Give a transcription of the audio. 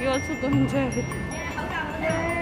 이어서도 흔져야겠다.